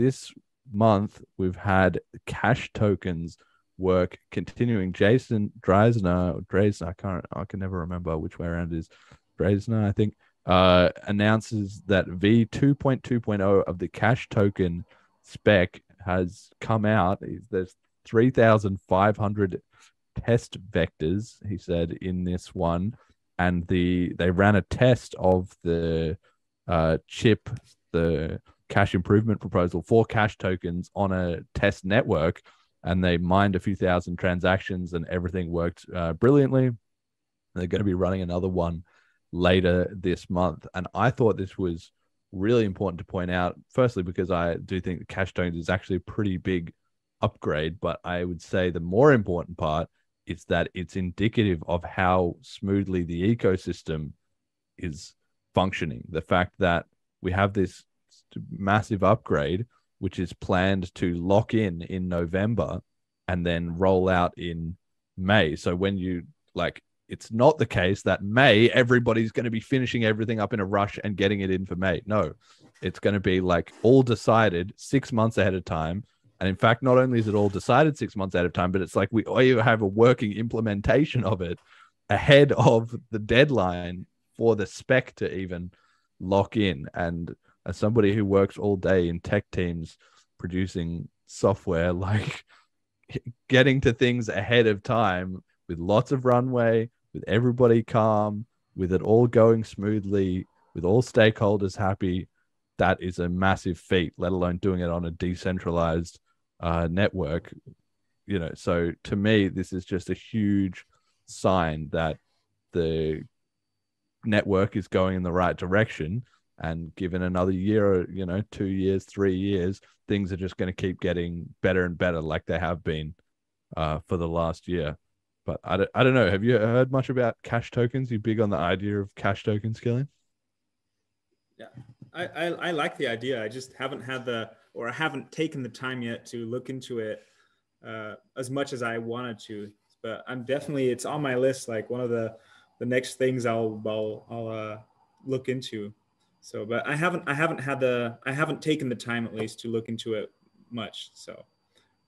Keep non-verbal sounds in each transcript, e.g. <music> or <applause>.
this month we've had cash tokens work continuing. Jason Dreyzehner, Dreyzehner, I can't, I can never remember which way around it is. Dreyzehner, I think, uh, announces that V 2.2.0 of the cash token spec has come out. There's 3,500 test vectors, he said, in this one. And the they ran a test of the uh, chip, the cash improvement proposal for cash tokens on a test network. And they mined a few thousand transactions and everything worked uh, brilliantly. They're going to be running another one later this month. And I thought this was really important to point out, firstly, because I do think the cash tokens is actually a pretty big upgrade. But I would say the more important part is that it's indicative of how smoothly the ecosystem is functioning. The fact that we have this massive upgrade, which is planned to lock in in November and then roll out in May. So when you like, it's not the case that May everybody's going to be finishing everything up in a rush and getting it in for May. No, it's going to be like all decided six months ahead of time and in fact, not only is it all decided six months ahead of time, but it's like we have a working implementation of it ahead of the deadline for the spec to even lock in. And as somebody who works all day in tech teams producing software, <laughs> like getting to things ahead of time with lots of runway, with everybody calm, with it all going smoothly, with all stakeholders happy, that is a massive feat, let alone doing it on a decentralized uh, network. You know, so to me, this is just a huge sign that the network is going in the right direction. And given another year, you know, two years, three years, things are just going to keep getting better and better, like they have been uh, for the last year. But I don't, I don't know. Have you heard much about cash tokens? You big on the idea of cash tokens, Killian? Yeah, I, I, I like the idea. I just haven't had the or I haven't taken the time yet to look into it uh, as much as I wanted to. But I'm definitely it's on my list, like one of the the next things I'll I'll, I'll uh, look into. So, but I haven't I haven't had the I haven't taken the time at least to look into it much. So,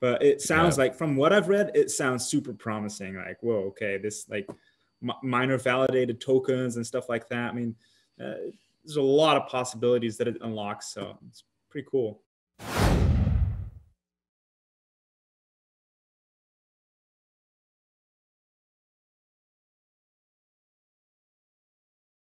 but it sounds yeah. like from what I've read, it sounds super promising. Like, whoa, okay, this like m- miner validated tokens and stuff like that. I mean, uh, there's a lot of possibilities that it unlocks. So it's pretty cool.